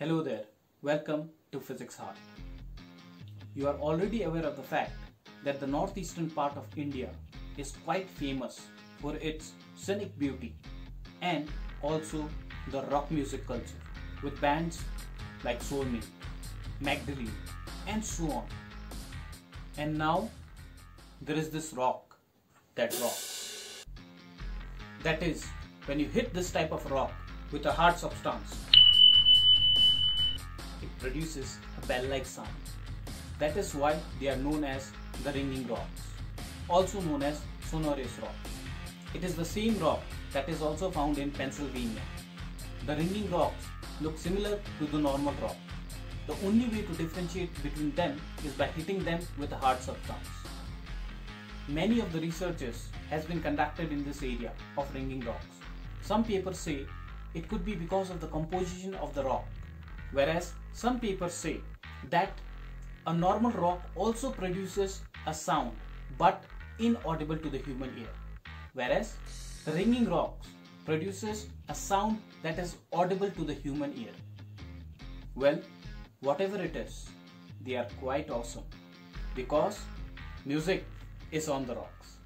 Hello there, welcome to Physics Heart. You are already aware of the fact that the northeastern part of India is quite famous for its scenic beauty and also the rock music culture with bands like Soulmate, Magdalene and so on. And now there is this rock that rocks. That is, when you hit this type of rock with a hard substance, produces a bell-like sound. That is why they are known as the ringing rocks, also known as sonorous rocks. It is the same rock that is also found in Pennsylvania. The ringing rocks look similar to the normal rock. The only way to differentiate between them is by hitting them with a hard substance. Many of the researches has been conducted in this area of ringing rocks. Some papers say it could be because of the composition of the rock, whereas some papers say that a normal rock also produces a sound but inaudible to the human ear, whereas the ringing rocks produces a sound that is audible to the human ear. Well, whatever it is, they are quite awesome because music is on the rocks.